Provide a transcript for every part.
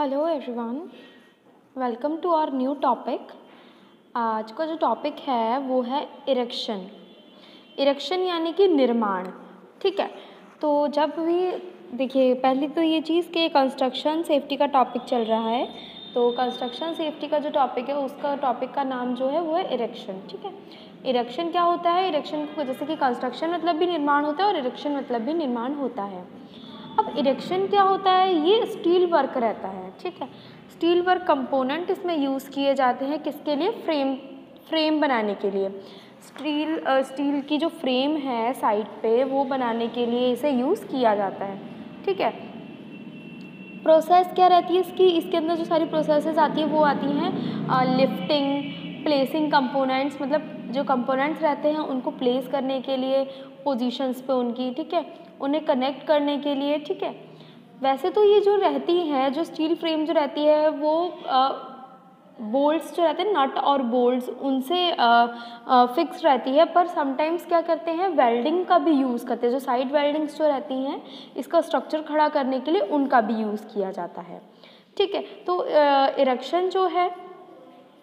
Hello everyone welcome to our new topic आज का जो टॉपिक है, वो है इरेक्शन इरेक्शन यानी कि निर्माण, ठीक है? तो जब भी, देखिए, पहले तो ये चीज़ कि कंस्ट्रक्शन सेफ्टी का टॉपिक चल रहा है तो कंस्ट्रक्शन सेफ्टी का जो टॉपिक है, उसका टॉपिक का नाम जो है, वो है इरेक्शन ठीक है? इरेक्शन क्या होता है? इरेक्शन जैसे कि कंस्ट्रक्शन मतलब भी निर्माण होता है और इरेक्शन मतलब भी निर्माण होता है। अब इरेक्शन क्या होता है? ये स्टील वर्क रहता है, ठीक है? स्टील वर्क कंपोनेंट इसमें यूज़ किए जाते हैं किसके लिए? फ्रेम फ्रेम बनाने के लिए। स्टील स्टील की जो फ्रेम है साइड पे, वो बनाने के लिए इसे यूज़ किया जाता है, ठीक है? प्रोसेस क्या रहती है इसकी? इसके अंदर जो सारी प्रोसेसेस आती है, वो आती हैं लिफ्टिंग प्लेसिंग कंपोनेंट्स मतलब जो कंपोनेंट्स रहते हैं, उनको प्लेस करने के लिए पोजीशंस पे उनकी, ठीक है? उन्हें कनेक्ट करने के लिए, ठीक है? वैसे तो ये जो रहती है, जो स्टील फ्रेम जो रहती है, वो बोल्ट्स जो रहते हैं नट और बोल्ट्स उनसे फिक्स रहती है, पर समटाइम्स क्या करते हैं वेल्डिंग का भी यूज़ करते हैं, जो साइड वेल्डिंग्स जो रहती हैं, इसका स्ट्रक्चर खड़ा करने के लिए उनका भी यूज़ किया जाता है। ठीक है? तो इरेक्शन जो है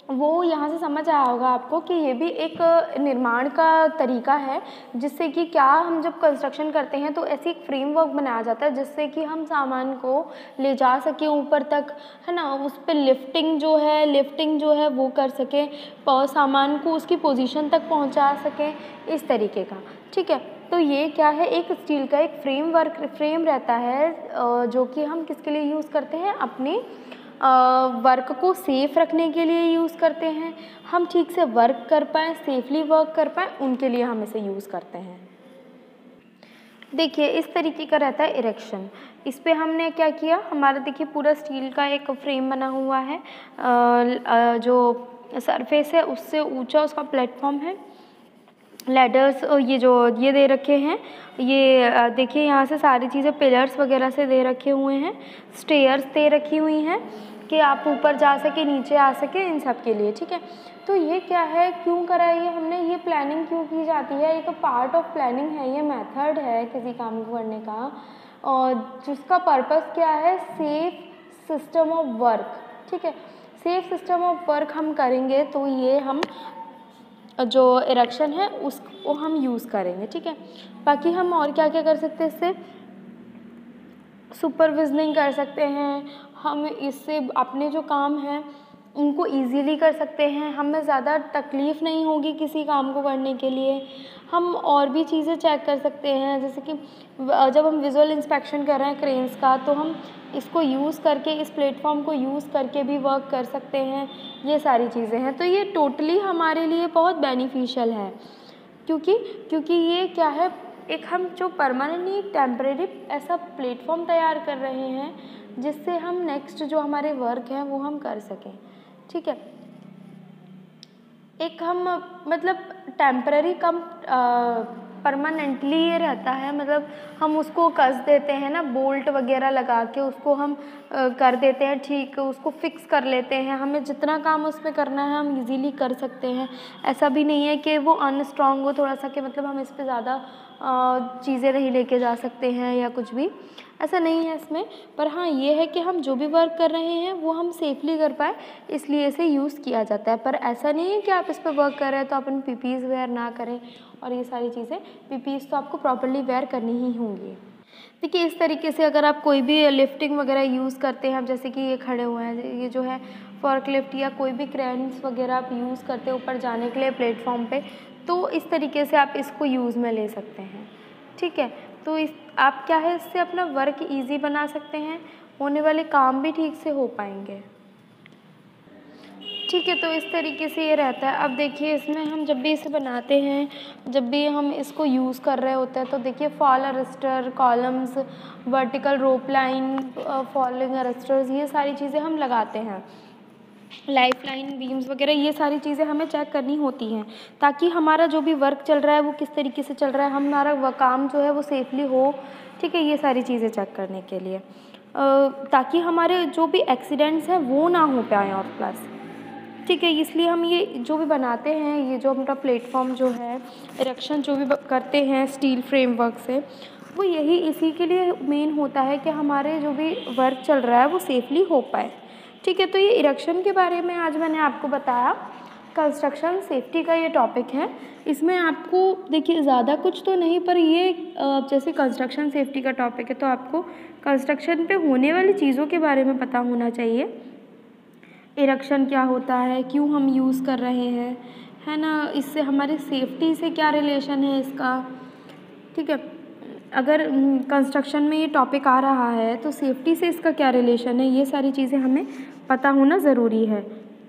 वो यहाँ से समझ आया होगा आपको कि ये भी एक निर्माण का तरीका है, जिससे कि क्या हम जब कंस्ट्रक्शन करते हैं तो ऐसी एक फ्रेमवर्क बनाया जाता है, जिससे कि हम सामान को ले जा सकें ऊपर तक, है ना? उस पर लिफ्टिंग जो है लिफ्टिंग जो है वो कर सकें सामान को उसकी पोजीशन तक पहुँचा सकें, इस तरीके का। ठीक है? तो ये क्या है? एक स्टील का एक फ्रेम वर्क फ्रेम रहता है जो कि हम किसके लिए यूज़ करते हैं? अपनी वर्क को सेफ़ रखने के लिए यूज़ करते हैं। हम ठीक से वर्क कर पाएँ सेफली वर्क कर पाएँ उनके लिए हम इसे यूज़ करते हैं। देखिए इस तरीके का रहता है इरेक्शन इस पर हमने क्या किया? हमारा देखिए पूरा स्टील का एक फ्रेम बना हुआ है। आ, आ, जो सरफेस है उससे ऊँचा उसका प्लेटफॉर्म है। लेडर्स ये जो, ये दे रखे हैं। ये देखिए यहाँ से सारी चीज़ें पिलर्स वगैरह से दे रखे हुए हैं। स्टेयर्स दे रखी हुई हैं कि आप ऊपर जा सके, नीचे आ सके इन सब के लिए, ठीक है? तो ये क्या है? क्यों करा ये हमने? ये प्लानिंग क्यों की जाती है? एक पार्ट ऑफ़ प्लानिंग है, ये मेथड है किसी काम को करने का। और जिसका पर्पस क्या है? सेफ़ सिस्टम ऑफ़ वर्क ठीक है? सेफ़ सिस्टम ऑफ़ वर्क हम करेंगे तो ये हम जो इरेक्शन है उसको हम यूज़ करेंगे, ठीक है? बाकी हम और क्या क्या कर सकते हैं इससे? सुपरविजनिंग कर सकते हैं। हम इससे अपने जो काम हैं उनको इजीली कर सकते हैं। हमें ज़्यादा तकलीफ़ नहीं होगी किसी काम को करने के लिए। हम और भी चीज़ें चेक कर सकते हैं। जैसे कि जब हम विजुअल इंस्पेक्शन कर रहे हैं क्रेन्स का तो हम इसको यूज़ करके, इस प्लेटफॉर्म को यूज़ करके भी वर्क कर सकते हैं। ये सारी चीज़ें हैं। तो ये टोटली हमारे लिए बहुत बेनिफिशियल है। क्योंकि क्योंकि ये क्या है, एक हम जो परमानेंटली टेम्परेरी ऐसा प्लेटफॉर्म तैयार कर रहे हैं, जिससे हम नेक्स्ट जो हमारे वर्क हैं, वो हम कर सकें। ठीक है? एक हम मतलब टेम्पररी कम परमानेंटली ये रहता है मतलब हम उसको कस देते हैं ना बोल्ट वगैरह लगा के उसको हम आ, कर देते हैं ठीक उसको फिक्स कर लेते हैं। हमें जितना काम उसमें करना है हम इजीली कर सकते हैं। ऐसा भी नहीं है कि वो अनस्ट्रॉन्ग हो थोड़ा सा कि मतलब हम इस पर ज़्यादा चीज़ें नहीं लेके जा सकते हैं या कुछ भी। ऐसा नहीं है इसमें, पर हाँ ये है कि हम जो भी वर्क कर रहे हैं, वो हम सेफली कर पाए, इसलिए इसे यूज़ किया जाता है। पर ऐसा नहीं है कि आप इस पर वर्क कर रहे हैं तो अपन पीपीज़ वेयर ना करें और ये सारी चीज़ें पीपीज़ तो आपको प्रॉपरली वेयर करनी ही होंगी। देखिए, इस तरीके से अगर आप कोई भी लिफ्टिंग वगैरह यूज़ करते हैं जैसे कि ये खड़े हुए हैं, ये जो है फॉर्क लिफ्ट या कोई भी क्रेन्स वगैरह आप यूज़ करते हैं ऊपर जाने के लिए प्लेटफॉर्म पे तो इस तरीके से आप इसको यूज़ में ले सकते हैं। ठीक है? तो इस, आप क्या है, इससे अपना वर्क इजी बना सकते हैं, होने वाले काम भी ठीक से हो पाएँगे। ठीक है तो इस तरीके से ये रहता है। अब देखिए, इसमें हम जब भी इसे बनाते हैं, जब भी हम इसको यूज़ कर रहे होते हैं तो देखिए fall arrester columns vertical rope line falling arresters ये सारी चीज़ें हम लगाते हैं। लाइफ लाइन बीम्स वगैरह, ये सारी चीज़ें हमें चेक करनी होती हैं, ताकि हमारा जो भी वर्क चल रहा है, वो किस तरीके से चल रहा है, हमारा काम जो है वो सेफली हो। ठीक है, ये सारी चीज़ें चेक करने के लिए। ताकि हमारे जो भी एक्सीडेंट्स हैं, वो ना हो पाए और प्लस ठीक है, इसलिए हम ये जो भी बनाते हैं, ये जो हमारा प्लेटफॉर्म जो है इरेक्शन जो भी करते हैं स्टील फ्रेमवर्क से, वो यही इसी के लिए मेन होता है कि हमारे जो भी वर्क चल रहा है, वो सेफली हो पाए। ठीक है तो ये इरेक्शन के बारे में आज मैंने आपको बताया। कंस्ट्रक्शन सेफ्टी का ये टॉपिक है। इसमें आपको, देखिए, ज़्यादा कुछ तो नहीं, पर ये जैसे कंस्ट्रक्शन सेफ्टी का टॉपिक है तो आपको कंस्ट्रक्शन पे होने वाली चीज़ों के बारे में पता होना चाहिए। इरेक्शन क्या होता है, क्यों हम यूज़ कर रहे हैं, है ना? इससे हमारी सेफ्टी से क्या रिलेशन है इसका? ठीक है अगर कंस्ट्रक्शन में ये टॉपिक आ रहा है तो सेफ्टी से इसका क्या रिलेशन है? ये सारी चीज़ें हमें पता होना ज़रूरी है,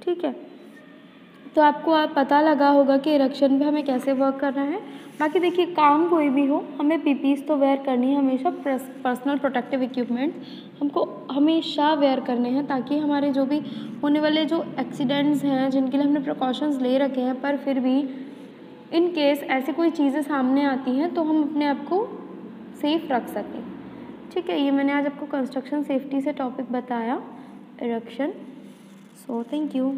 ठीक है? तो आपको आप पता लगा होगा कि इरेक्शन पे हमें कैसे वर्क करना है। बाकी देखिए, काम कोई भी हो, हमें पीपीस तो वेयर करनी है हमेशा पर्सनल प्रोटेक्टिव इक्विपमेंट हमको हमेशा वेयर करने हैं, ताकि हमारे जो भी होने वाले जो एक्सीडेंट्स हैं, जिनके लिए हमने प्रिकॉशंस ले रखे हैं, पर फिर भी इन केस ऐसी कोई चीज़ें सामने आती हैं तो हम अपने आप को सेफ़ रख सकें। ठीक है, ये मैंने आज आपको कंस्ट्रक्शन सेफ्टी से टॉपिक बताया इरक्शन सो थैंक यू